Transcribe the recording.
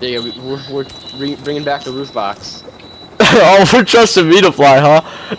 Yeah, we're we're bringing back the roof box. oh, we're trusting me to fly, huh?